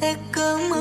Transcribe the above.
để cơn mưa